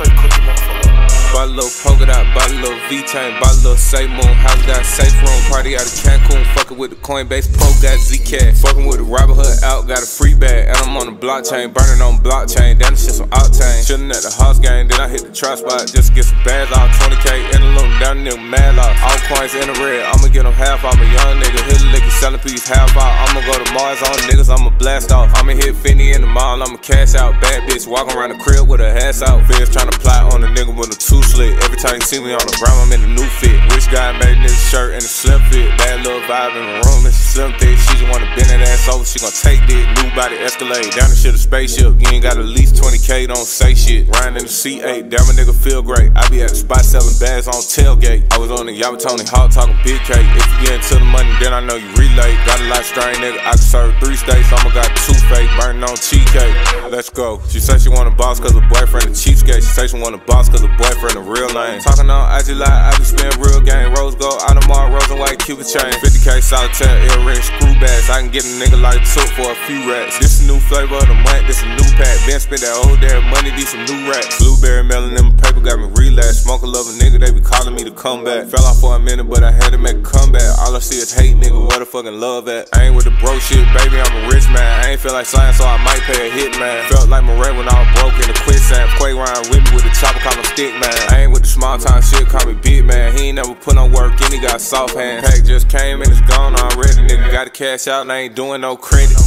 straight cookie motherfucker. Bought a little Polkadot, bought a little VeChain, bought a little Moon, house got safe room, party out of Cancun, fucking with the Coinbase Pro, got Zcash, fucking with the Robinhood out, got a free bag, and I'm on the blockchain, burning on blockchain, down the shit some octane, chillin' at the house game, then I hit the trap spot, just get some bags off, 20k in the loop, down the nigga mad off, all coins in the red, I'ma get them half, I'm a young nigga, hit a lick, selling piece half out, I'ma go to Mars on niggas, I'ma blast off, I'ma hit Finny in the mall, I'ma cash out, bad bitch, walking around the crib with her ass out, Fizz to plot on a nigga with a two slit, every time you see me on the ground, I'm in a new fit. Guy made this shirt and a slim fit. Bad little vibe in the room, it's a slim thick. She just wanna bend that ass over, she gon' take it. New body escalade, down the shit a spaceship. You ain't got at least 20k, don't say shit. Riding in the C8, damn a nigga feel great. I be at the spot selling bags on tailgate. I was on the Tony Hawk talking big cake. If you get into the money, then I know you relate. Got a lot of strain, nigga. I can serve three states, I'ma got two fake, burning on cheesecake. Let's go. She say she want a boss cause her boyfriend a cheapskate. She say she want a boss cause her boyfriend a real lame. Talking on IG like I be spin real game. Rose gold, Audemars, rose and white Cuban chain. 50k solitaire, earring, screw bags. I can get a nigga like took for a few racks. This a new flavor of the month, this a new pack. Ben spent that old damn money, these some new racks. Blueberry melon in my paper got me relapsed. Smoke a love a nigga, they be calling me to come back. Fell off for a minute, but I had to make a comeback. All I see is hate, nigga. Where the fucking love at? I ain't with the bro shit, baby. I'm a rich man. I ain't feel like science, so I might pay a hit man. Felt like my when I was broke in the quicksand. Quay round with me with the chopper, call him stick man. I ain't with the small time shit, call me big man. He ain't never put on work, and he got soft hands. Pack just came and it's gone already. Nigga got the cash out and I ain't doing no credit.